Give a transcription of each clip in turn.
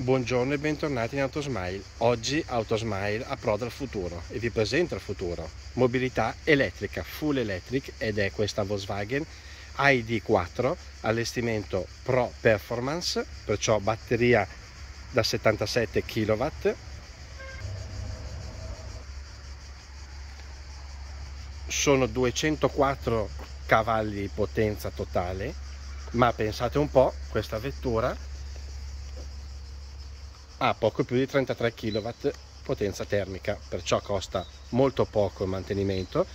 Buongiorno e bentornati in Autosmile. Oggi Autosmile approda al futuro e vi presenta il futuro. Mobilità elettrica, full electric ed è questa Volkswagen ID4, allestimento Pro Performance, perciò batteria da 77 kW. Sono 204 cavalli di potenza totale, ma pensate un po', questa vettura ha poco più di 33 kW potenza termica, perciò costa molto poco il mantenimento.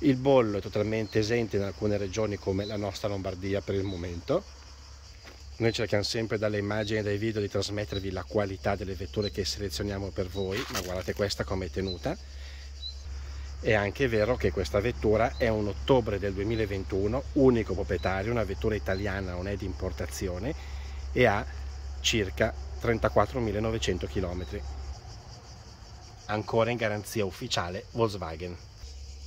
Il bollo è totalmente esente in alcune regioni come la nostra Lombardia per il momento. Noi cerchiamo sempre dalle immagini e dai video di trasmettervi la qualità delle vetture che selezioniamo per voi, ma guardate questa come è tenuta. È anche vero che questa vettura è un ottobre del 2021, unico proprietario, una vettura italiana, non è di importazione e ha circa 34.900 km. Ancora in garanzia ufficiale Volkswagen.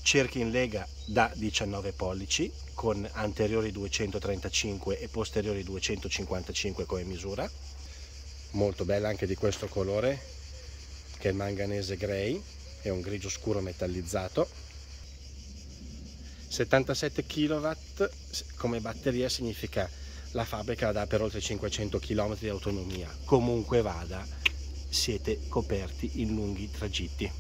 Cerchi in lega da 19 pollici con anteriori 235 e posteriori 255 come misura. Molto bella anche di questo colore che è il manganese grey, è un grigio scuro metallizzato. 77 kW come batteria significa la fabbrica dà per oltre 500 km di autonomia. Comunque vada, siete coperti in lunghi tragitti.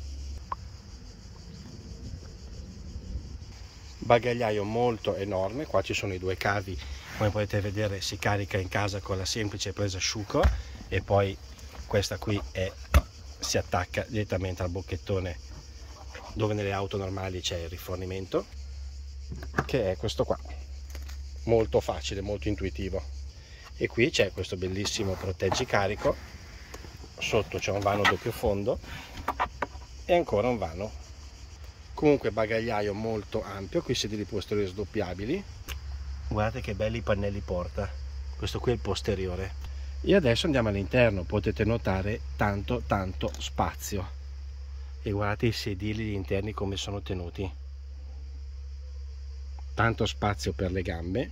Bagagliaio molto enorme, qua ci sono i due cavi, come potete vedere si carica in casa con la semplice presa asciugo e poi questa qui è, si attacca direttamente al bocchettone dove nelle auto normali c'è il rifornimento che è questo qua molto facile, molto intuitivo. E qui c'è questo bellissimo proteggi carico, sotto c'è un vano doppio fondo e ancora un vano. Comunque bagagliaio molto ampio, qui sedili posteriori sdoppiabili. Guardate che belli pannelli porta, questo qui è il posteriore. E adesso andiamo all'interno, potete notare tanto tanto spazio. E guardate i sedili interni come sono tenuti tanto spazio per le gambe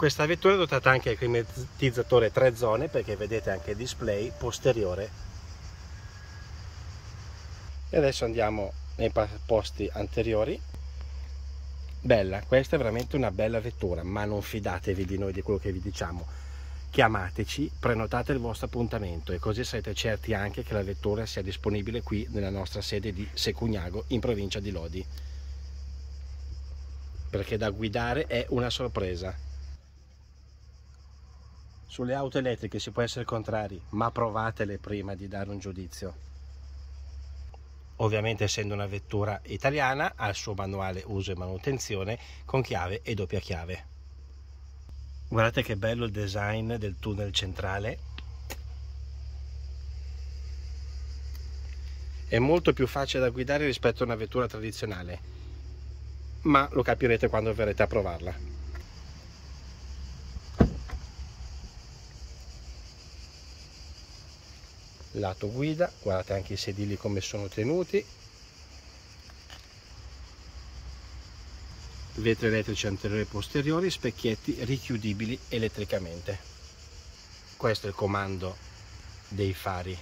questa vettura è dotata anche del climatizzatore 3 zone perché vedete anche il display posteriore e adesso andiamo nei posti anteriori bella questa è veramente una bella vettura ma non fidatevi di noi di quello che vi diciamo chiamateci, prenotate il vostro appuntamento e così sarete certi anche che la vettura sia disponibile qui nella nostra sede di Secugnago in provincia di Lodi. Perché da guidare è una sorpresa. Sulle auto elettriche si può essere contrari, ma provatele prima di dare un giudizio. Ovviamente essendo una vettura italiana ha il suo manuale uso e manutenzione con chiave e doppia chiave. Guardate che bello il design del tunnel centrale. È molto più facile da guidare rispetto a una vettura tradizionale ma lo capirete quando verrete a provarla lato guida guardate anche i sedili come sono tenuti vetri elettrici anteriori e posteriori, specchietti richiudibili elettricamente. Questo è il comando dei fari.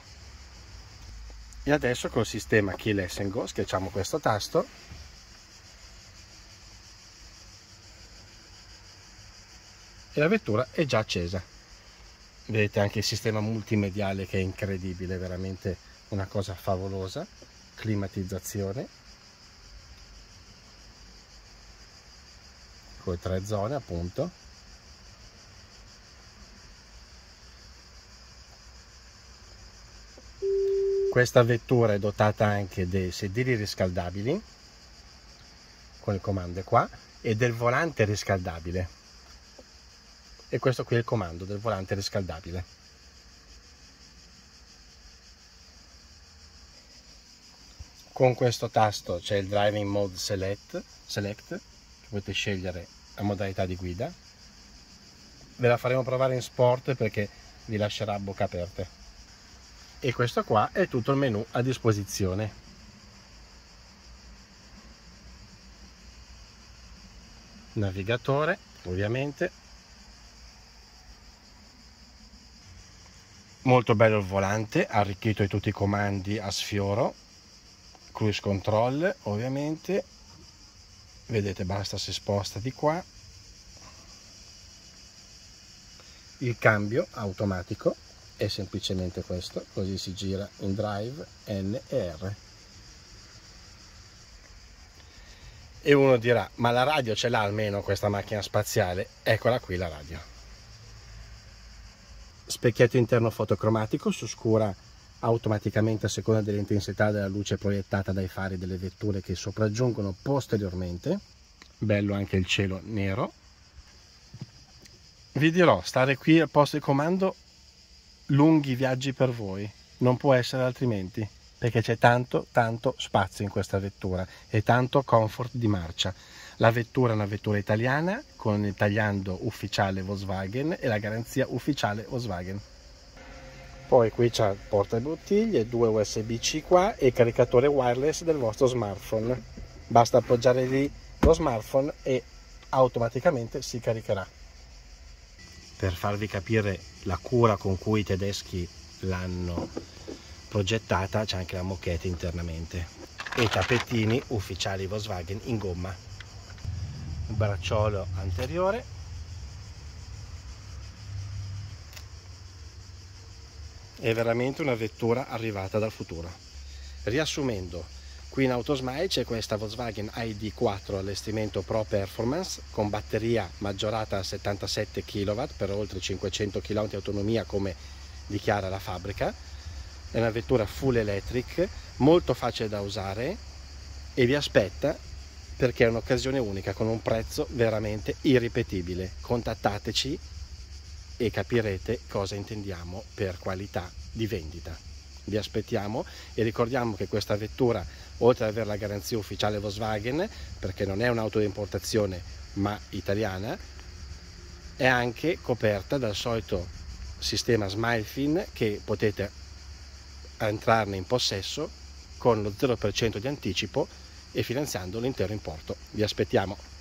E adesso col sistema Keyless Go schiacciamo questo tasto e la vettura è già accesa. Vedete anche il sistema multimediale che è incredibile, veramente una cosa favolosa. Climatizzazione. Con tre zone appunto. Questa vettura è dotata anche dei sedili riscaldabili con il comando qua e del volante riscaldabile e questo qui è il comando del volante riscaldabile. Con questo tasto c'è il driving mode select, select potete scegliere la modalità di guida. Ve la faremo provare in sport perché vi lascerà a bocca aperte. E questo qua è tutto il menu a disposizione. Navigatore ovviamente molto bello il volante arricchito di tutti i comandi a sfioro. Cruise control ovviamente. Vedete basta si sposta di qua. Il cambio automatico è semplicemente questo così si gira in drive N e R. E uno dirà ma la radio ce l'ha almeno questa macchina spaziale? Eccola qui la radio specchietto interno fotocromatico su scura automaticamente a seconda dell'intensità della luce proiettata dai fari delle vetture che sopraggiungono posteriormente. Bello anche il cielo nero. Vi dirò stare qui al posto di comando lunghi viaggi per voi. Non può essere altrimenti perché c'è tanto tanto spazio in questa vettura e tanto comfort di marcia la vettura è una vettura italiana con il tagliando ufficiale Volkswagen e la garanzia ufficiale Volkswagen poi qui c'è porta bottiglie, due USB-C qua e caricatore wireless del vostro smartphone. Basta appoggiare lì lo smartphone e automaticamente si caricherà. Per farvi capire la cura con cui i tedeschi l'hanno progettata c'è anche la moquette internamente e tappetini ufficiali Volkswagen in gomma. Bracciolo anteriore è veramente una vettura arrivata dal futuro. Riassumendo, qui in Autosmile c'è questa Volkswagen ID4 allestimento Pro Performance con batteria maggiorata a 77 kW per oltre 500 km di autonomia come dichiara la fabbrica. È una vettura full electric, molto facile da usare e vi aspetta perché è un'occasione unica con un prezzo veramente irripetibile. Contattateci e capirete cosa intendiamo per qualità di vendita. Vi aspettiamo e ricordiamo che questa vettura, oltre ad avere la garanzia ufficiale Volkswagen, perché non è un'auto di importazione ma italiana, è anche coperta dal solito sistema SmileFin che potete entrarne in possesso con lo 0% di anticipo e finanziando l'intero importo. Vi aspettiamo!